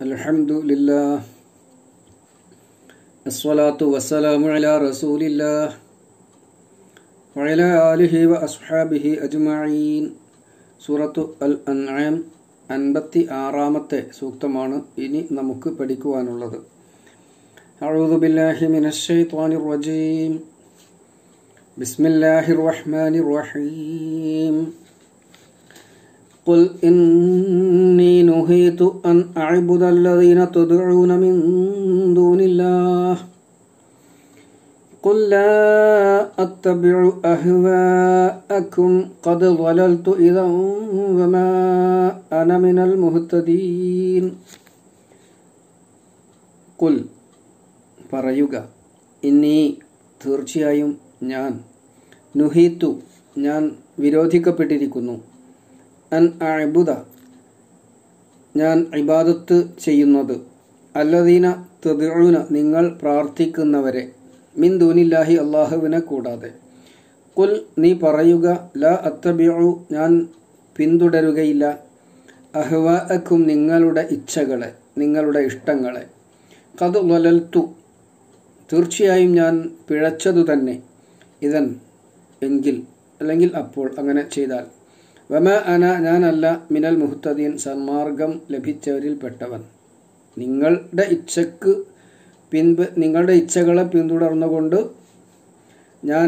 الحمد لله الصلاة والسلام على رسول الله وعلى آله وأصحابه أجمعين സൂറത്തു അൽ അൻആം അൻപത്തി ആറാമത്തെ സൂക്തമാണ് ഇനി നമുക്ക് പഠിക്കുവാനുള്ളത് أعوذ بالله من الشيطان الرجيم بسم الله الرحمن الرحيم قل إني نهيت أن أعبد الذين تدعون من دون الله قل لا أتبع أهواءكم قد ضللت إذا وما أنا من المهتدين قل പറയുക ഇന്നീ തീർച്ചയായും ഞാൻ നുഹീത്തു ഞാൻ വിരോധിക്കപ്പെട്ടിരിക്കുന്നു അൻ ഞാൻ ഇബാദത്ത് ചെയ്യുന്നത്. അല്ലദീന തെതിഴുന നിങ്ങൾ പ്രാർത്ഥിക്കുന്നവരെ. മിൻ ദൂനില്ലാഹി അള്ളാഹുവിനെ കൂടാതെ. കുൽ നീ പറയുക ല അത്തബിയു ഞാൻ പിന്തുടരുകയില്ല. അഹ്വാഅക്കും നിങ്ങളുടെ ഇച്ഛകളെ നിങ്ങളുടെ ഇഷ്ടങ്ങളെ. കത് വലൽത്തു തീർച്ചയായും ഞാൻ പിഴച്ചതു തന്നെ ഇതൻ എങ്കിൽ അല്ലെങ്കിൽ അപ്പോൾ അങ്ങനെ ചെയ്താൽ. വമ അന ഞാനല്ല മിനൽ മുഹത്തദീൻ സന്മാർഗം ലഭിച്ചവരിൽപ്പെട്ടവൻ നിങ്ങളുടെ ഇച്ഛക്ക് പിൻപ് നിങ്ങളുടെ ഇച്ഛകളെ പിന്തുടർന്നുകൊണ്ട് ഞാൻ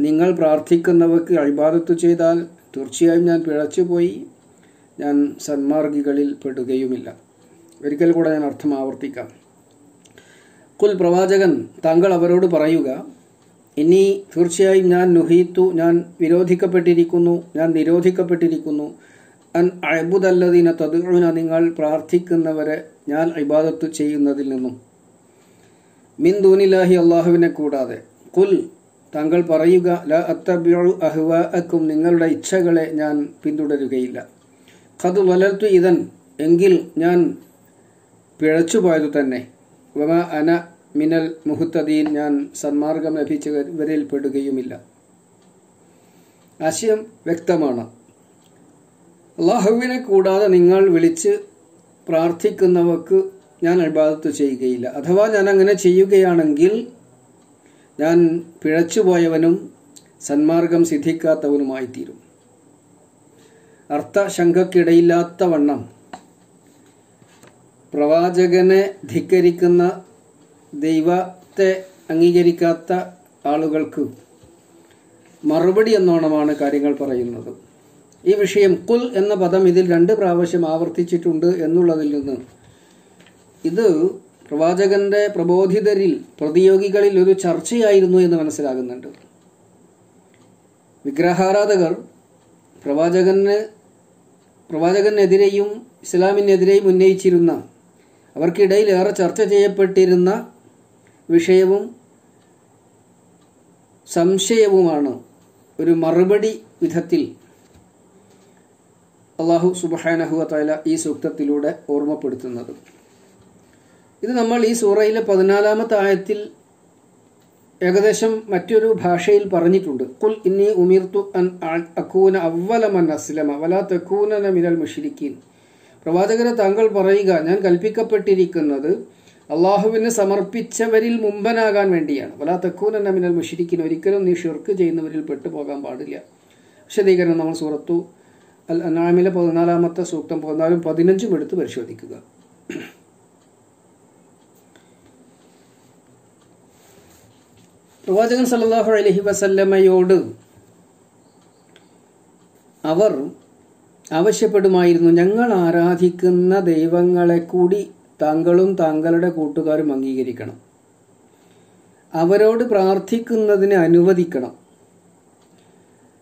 നിങ്ങൾ പ്രാർത്ഥിക്കുന്നവർക്ക് അഴിബാദത്ത് ചെയ്താൽ തീർച്ചയായും ഞാൻ പിഴച്ചുപോയി ഞാൻ സന്മാർഗികളിൽ പെടുകയുമില്ല. ഒരിക്കൽ കൂടെ ഞാൻ അർത്ഥം ആവർത്തിക്കാം. കുൽ പ്രവാചകൻ താങ്കൾ അവരോട് പറയുക ഇനി തീർച്ചയായും ഞാൻ നുഹീത്തു ഞാൻ വിരോധിക്കപ്പെട്ടിരിക്കുന്നു ഞാൻ നിരോധിക്കപ്പെട്ടിരിക്കുന്നു. അൻ തതുന നിങ്ങൾ പ്രാർത്ഥിക്കുന്നവരെ ഞാൻ ഇബാദത്ത് ചെയ്യുന്നതിൽ നിന്നും. മിൻ ദൂനിലാഹി അള്ളാഹുവിനെ കൂടാതെ. കുൽ താങ്കൾ പറയുക ല അത്തബ്യു അഹ്വാക്കും നിങ്ങളുടെ ഇച്ഛകളെ ഞാൻ പിന്തുടരുകയില്ല. ഖദ് വലർത്തു ഇതൻ എങ്കിൽ ഞാൻ പിഴച്ചുപോയതു തന്നെ വമ അന മിനൽ മുഹുത്തദീൻ ഞാൻ സന്മാർഗം ലഭിച്ചവരിൽ പെടുകയുമില്ല. ആശയം വ്യക്തമാണ്. അള്ളാഹുവിനെ കൂടാതെ നിങ്ങൾ വിളിച്ച് പ്രാർത്ഥിക്കുന്നവർക്ക് ഞാൻ അഭിബാദത്ത് ചെയ്യുകയില്ല. അഥവാ ഞാൻ അങ്ങനെ ചെയ്യുകയാണെങ്കിൽ ഞാൻ പിഴച്ചുപോയവനും സന്മാർഗം സിദ്ധിക്കാത്തവനുമായിത്തീരും. അർത്ഥശങ്കക്കിടയില്ലാത്ത വണ്ണം പ്രവാചകനെ ധിക്കരിക്കുന്ന ദൈവത്തെ അംഗീകരിക്കാത്ത ആളുകൾക്ക് മറുപടി എന്നോണമാണ് കാര്യങ്ങൾ പറയുന്നത്. ഈ വിഷയം കുൽ എന്ന പദം ഇതിൽ രണ്ട് പ്രാവശ്യം ആവർത്തിച്ചിട്ടുണ്ട് എന്നുള്ളതിൽ നിന്ന് ഇത് പ്രവാചകന്റെ പ്രബോധിതരിൽ പ്രതിയോഗികളിൽ ഒരു ചർച്ചയായിരുന്നു എന്ന് മനസ്സിലാകുന്നുണ്ട്. വിഗ്രഹാരാധകർ പ്രവാചകന് പ്രവാചകനെതിരെയും ഇസ്ലാമിനെതിരെയും ഉന്നയിച്ചിരുന്ന അവർക്കിടയിൽ ഏറെ ചർച്ച ചെയ്യപ്പെട്ടിരുന്ന വിഷയവും സംശയവുമാണ് ഒരു മറുപടി വിധത്തിൽ അള്ളാഹു സുബാനഹുവ തല ഈ സൂക്തത്തിലൂടെ ഓർമ്മപ്പെടുത്തുന്നത്. ഇത് നമ്മൾ ഈ സൂറയിലെ പതിനാലാമത്തെ ആയത്തിൽ ഏകദേശം മറ്റൊരു ഭാഷയിൽ പറഞ്ഞിട്ടുണ്ട്. കുൽ ഇന്നി ഉമീർത്തു അൻ അക്കൂന അവലമൻ അസ്ലമ വലാ തെക്കൂനന മിനൽ മുഷിരിക്കീൻ. പ്രവാചകരെ താങ്കൾ പറയുക ഞാൻ കൽപ്പിക്കപ്പെട്ടിരിക്കുന്നത് അള്ളാഹുവിന് സമർപ്പിച്ചവരിൽ മുമ്പനാകാൻ വേണ്ടിയാണ്. വലാ എന്ന മിനൽ മുഷിരിക്കിന് ഒരിക്കലും നീ ഷിർക്ക് ചെയ്യുന്നവരിൽ പെട്ടുപോകാൻ പാടില്ല. വിശദീകരണം നമ്മൾ സൂറത്തു അൽ അനാമിലെ പതിനാലാമത്തെ സൂക്തം പതിനാലും പതിനഞ്ചും എടുത്ത് പരിശോധിക്കുക. പ്രവാചകൻ സല്ലാഹു അലഹി വസല്ലമ്മയോട് അവർ ആവശ്യപ്പെടുമായിരുന്നു ഞങ്ങൾ ആരാധിക്കുന്ന ദൈവങ്ങളെ കൂടി താങ്കളും താങ്കളുടെ കൂട്ടുകാരും അംഗീകരിക്കണം. അവരോട് പ്രാർത്ഥിക്കുന്നതിന് അനുവദിക്കണം.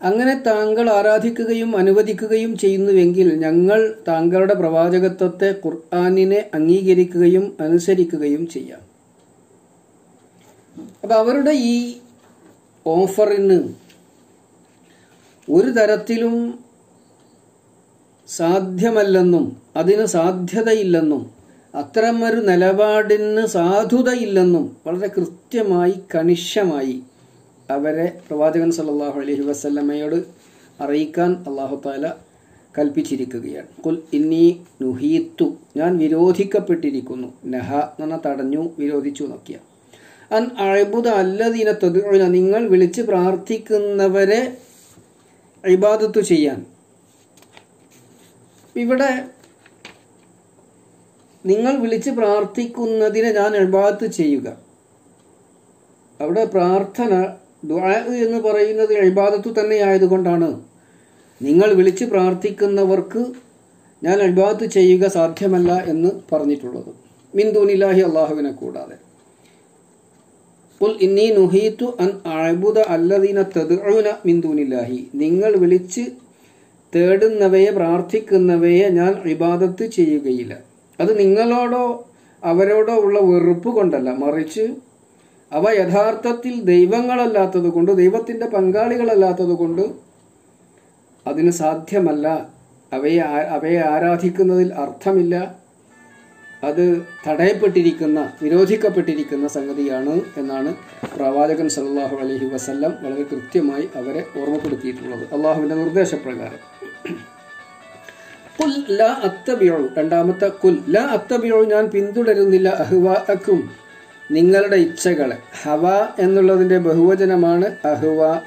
അങ്ങനെ താങ്കൾ ആരാധിക്കുകയും അനുവദിക്കുകയും ചെയ്യുന്നുവെങ്കിൽ ഞങ്ങൾ താങ്കളുടെ പ്രവാചകത്വത്തെ ഖുർആാനിനെ അംഗീകരിക്കുകയും അനുസരിക്കുകയും ചെയ്യാം. അപ്പൊ അവരുടെ ഈ ഓഫറിന് ഒരു തരത്തിലും സാധ്യമല്ലെന്നും അതിന് സാധ്യതയില്ലെന്നും അത്തരമൊരു നിലപാടിന് സാധുതയില്ലെന്നും വളരെ കൃത്യമായി കണിശമായി അവരെ പ്രവാചകൻ സല്ലാഹു അലഹി വസ്ല്ലമ്മയോട് അറിയിക്കാൻ അള്ളാഹു താല കൽപ്പിച്ചിരിക്കുകയാണ്. കുൽ ഇന്നി നുഹീത്തു ഞാൻ വിരോധിക്കപ്പെട്ടിരിക്കുന്നു. നഹ എന്ന തടഞ്ഞു വിരോധിച്ചു നോക്കിയ അൻ അഴബുദ അല്ലതീന തൊതുഴിന നിങ്ങൾ വിളിച്ച് പ്രാർത്ഥിക്കുന്നവരെ ഇബാദത്തു ചെയ്യാൻ. ഇവിടെ നിങ്ങൾ വിളിച്ച് പ്രാർത്ഥിക്കുന്നതിനെ ഞാൻ ഇബാദത്ത് ചെയ്യുക. അവിടെ പ്രാർത്ഥന എന്ന് പറയുന്നത് ഇബാദത്തു തന്നെ ആയതുകൊണ്ടാണ്. നിങ്ങൾ വിളിച്ച് പ്രാർത്ഥിക്കുന്നവർക്ക് ഞാൻ ഇബാദത്ത് ചെയ്യുക സാധ്യമല്ല എന്ന് പറഞ്ഞിട്ടുള്ളത്. മിന്ദൂനിലാഹി അള്ളാഹുവിനെ കൂടാതെ. ഇന്നി അൻ അല്ലദീന നിങ്ങൾ വിളിച്ച് തേടുന്നവയെ പ്രാർത്ഥിക്കുന്നവയെ ഞാൻ ഇബാദത്ത് ചെയ്യുകയില്ല. അത് നിങ്ങളോടോ അവരോടോ ഉള്ള വെറുപ്പ് കൊണ്ടല്ല മറിച്ച് അവ യഥാർത്ഥത്തിൽ ദൈവങ്ങളല്ലാത്തത് കൊണ്ട് ദൈവത്തിന്റെ പങ്കാളികളല്ലാത്തത് കൊണ്ട് അതിന് സാധ്യമല്ല. അവയെ അവയെ ആരാധിക്കുന്നതിൽ അർത്ഥമില്ല. അത് തടയപ്പെട്ടിരിക്കുന്ന നിരോധിക്കപ്പെട്ടിരിക്കുന്ന സംഗതിയാണ് എന്നാണ് പ്രവാചകൻ സല്ലല്ലാഹു അലഹി വസല്ലം വളരെ കൃത്യമായി അവരെ ഓർമ്മപ്പെടുത്തിയിട്ടുള്ളത്. അള്ളാഹുവിന്റെ നിർദ്ദേശപ്രകാരം. കുൽ ല അത്തബിഉ. രണ്ടാമത്തെ കുൽ ല അത്തബിഉ ഞാൻ പിന്തുടരുന്നില്ല. അഹ്വാഅക്കും. നിങ്ങളുടെ ഇച്ഛകളെ. ഹവ എന്നുള്ളതിന്റെ ബഹുവചനമാണ് അഹ്വാ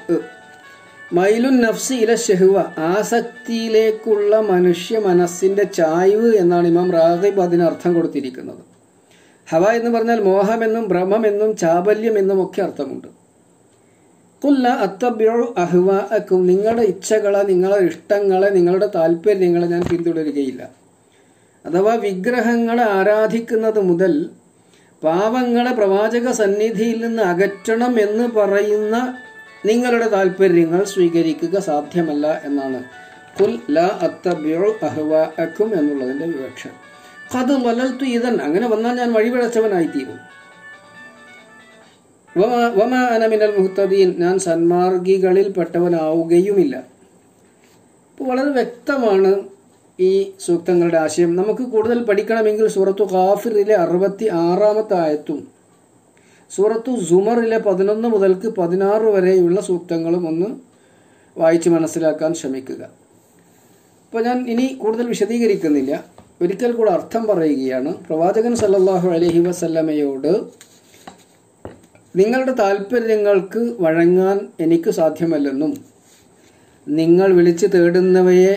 മൈലുൻ നഫ്സി ഇല ഷെഹുവ ആസക്തിയിലേക്കുള്ള മനുഷ്യ മനസ്സിന്റെ ചായ്വ് എന്നാണ് ഇമാം റാഹിബ് അതിന് അർത്ഥം കൊടുത്തിരിക്കുന്നത്. ഹവ എന്ന് പറഞ്ഞാൽ മോഹമെന്നും ഭ്രമമെന്നും ചാബല്യം എന്നും ഒക്കെ അർത്ഥമുണ്ട്. കുല്ല അത്തബ്യോ അഹ്വാക്കും നിങ്ങളുടെ ഇച്ഛകളെ നിങ്ങളുടെ ഇഷ്ടങ്ങളെ നിങ്ങളുടെ താല്പര്യങ്ങളെ ഞാൻ പിന്തുടരുകയില്ല. അഥവാ വിഗ്രഹങ്ങളെ ആരാധിക്കുന്നത് മുതൽ പാവങ്ങളെ പ്രവാചക സന്നിധിയിൽ നിന്ന് അകറ്റണം എന്ന് പറയുന്ന നിങ്ങളുടെ താല്പര്യങ്ങൾ സ്വീകരിക്കുക സാധ്യമല്ല എന്നാണ്. കുൽ ലാ അത്തബ്യോ അഹ്വാക്കും എന്നുള്ളതിന്റെ വിവക്ഷ. അത് വലൽത്തു ഇതൻ അങ്ങനെ വന്നാൽ ഞാൻ വഴിപിഴച്ചവനായിത്തീരും. വമാ- വമാ അന മിനൽ മുഹ്തദീൻ. ഞാൻ സന്മാർഗികളിൽ പെട്ടവനാവുകയുമില്ല. അപ്പോൾ വളരെ വ്യക്തമാണ് ഈ സൂക്തങ്ങളുടെ ആശയം. നമുക്ക് കൂടുതൽ പഠിക്കണമെങ്കിൽ സൂറത്തു ഖാഫിറിലെ അറുപത്തി ആറാമത്തെ ആയത്തും സൂറത്തു സുമറിലെ പതിനൊന്ന് മുതൽക്ക് പതിനാറ് വരെയുള്ള സൂക്തങ്ങളും ഒന്ന് വായിച്ച് മനസ്സിലാക്കാൻ ശ്രമിക്കുക. അപ്പോൾ ഞാൻ ഇനി കൂടുതൽ വിശദീകരിക്കുന്നില്ല. ഒരിക്കൽ കൂടെ അർത്ഥം പറയുകയാണ്. പ്രവാചകൻ സല്ലല്ലാഹു അലഹി വസല്ലമയോട് നിങ്ങളുടെ താല്പര്യങ്ങൾക്ക് വഴങ്ങാൻ എനിക്ക് സാധ്യമല്ലെന്നും നിങ്ങൾ വിളിച്ച് തേടുന്നവയെ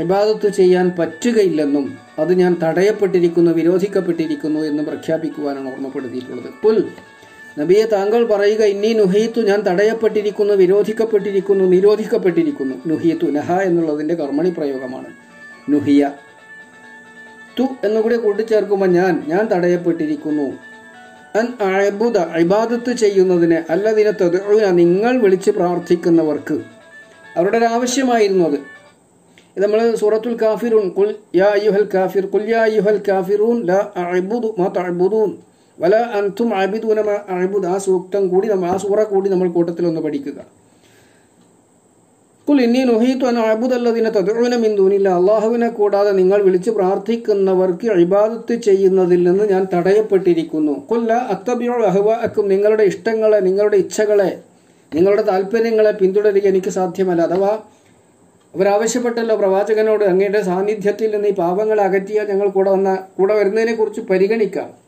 ഇബാദത്ത് ചെയ്യാൻ പറ്റുകയില്ലെന്നും അത് ഞാൻ തടയപ്പെട്ടിരിക്കുന്നു വിരോധിക്കപ്പെട്ടിരിക്കുന്നു എന്ന് പ്രഖ്യാപിക്കുവാനാണ് ഓർമ്മപ്പെടുത്തിയിട്ടുള്ളത്. പുൽ നബിയെ താങ്കൾ പറയുക ഇന്നീ നുഹീത്തു ഞാൻ തടയപ്പെട്ടിരിക്കുന്നു വിരോധിക്കപ്പെട്ടിരിക്കുന്നു നിരോധിക്കപ്പെട്ടിരിക്കുന്നു. നുഹീത്തു നഹ എന്നുള്ളതിന്റെ കർമ്മണി പ്രയോഗമാണ്. നുഹിയ തു എന്നുകൂടി കൂട്ടിച്ചേർക്കുമ്പോൾ ഞാൻ ഞാൻ തടയപ്പെട്ടിരിക്കുന്നു അൻ ഇബാദത്ത് ചെയ്യുന്നതിന് അല്ലതിനെ തദ്ഉന നിങ്ങൾ വിളിച്ച് പ്രാർത്ഥിക്കുന്നവർക്ക്. അവരുടെ ഒരു ആവശ്യമായിരുന്നു അത്. ഇത് നമ്മൾ സൂറത്തുൽ കാഫിറൂൻ കുൽ യാ യുഹൽ കാഫിർ കുൽ യാ യുഹൽ കാഫിറൂൻ ലാ അഴബുദു മാ തഴബുദൂൻ വല അൻതും അബിദൂന മാ അഅബുദ്. ആ സൂക്തം കൂടി നമ്മൾ ആ സൂറ കൂടി നമ്മൾ കൂട്ടത്തിൽ ഒന്ന് പഠിക്കുക. കുൽ ഇന്നി മിൻ ദൂനില്ല കൂടാതെ നിങ്ങൾ വിളിച്ച് പ്രാർത്ഥിക്കുന്നവർക്ക് ഇബാദത്ത് ചെയ്യുന്നതിൽ നിന്ന് ഞാൻ തടയപ്പെട്ടിരിക്കുന്നു. കൊല്ല അത്തബിയോ അഹ്വാക്കും നിങ്ങളുടെ ഇഷ്ടങ്ങളെ നിങ്ങളുടെ ഇച്ഛകളെ നിങ്ങളുടെ താല്പര്യങ്ങളെ പിന്തുടരുക എനിക്ക് സാധ്യമല്ല. അഥവാ അവരാവശ്യപ്പെട്ടല്ലോ പ്രവാചകനോട് അങ്ങയുടെ സാന്നിധ്യത്തിൽ നിന്ന് ഈ പാപങ്ങളെ അകറ്റിയാൽ ഞങ്ങൾ കൂടെ വന്ന കൂടെ വരുന്നതിനെക്കുറിച്ച് പരിഗണിക്കാം.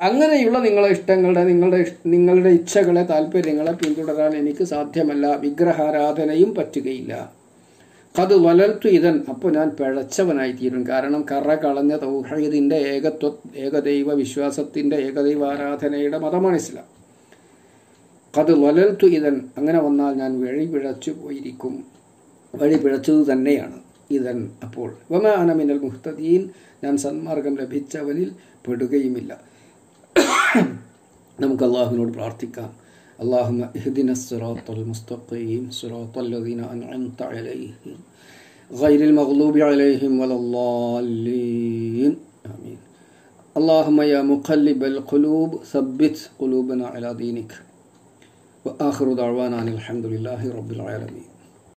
അങ്ങനെയുള്ള നിങ്ങളുടെ ഇഷ്ടങ്ങളുടെ നിങ്ങളുടെ നിങ്ങളുടെ ഇച്ഛകളെ താല്പര്യങ്ങളെ പിന്തുടരാൻ എനിക്ക് സാധ്യമല്ല. വിഗ്രഹാരാധനയും പറ്റുകയില്ല. അത് വലർത്തു ഇതൻ അപ്പോൾ ഞാൻ പിഴച്ചവനായി തീരും. കാരണം കറ കളഞ്ഞ തൗഹീദിന്റെ ഏകത്വ ഏകദൈവ വിശ്വാസത്തിന്റെ ഏകദൈവ ആരാധനയുടെ മതമാണ് ഇസ്ലാം. കത് വലർത്തു ഇതൻ അങ്ങനെ വന്നാൽ ഞാൻ വഴി പിഴച്ചു പോയിരിക്കും. വഴി പിഴച്ചത് തന്നെയാണ് ഇതൻ അപ്പോൾ. വമ അനമിനൽ മുഹ്തദീൻ ഞാൻ സന്മാർഗം ലഭിച്ചവനിൽ പെടുകയുമില്ല. നമുക്ക് അള്ളാഹുവിനോട് പ്രാർത്ഥിക്കാം اللهم اهدنا الصراط المستقيم صراط الذين أنعمت عليهم غير المغلوب عليهم ولا الضالين آمين اللهم يا مقلب القلوب ثبت قلوبنا على دينك وآخر دعوانا أن الحمد لله رب العالمين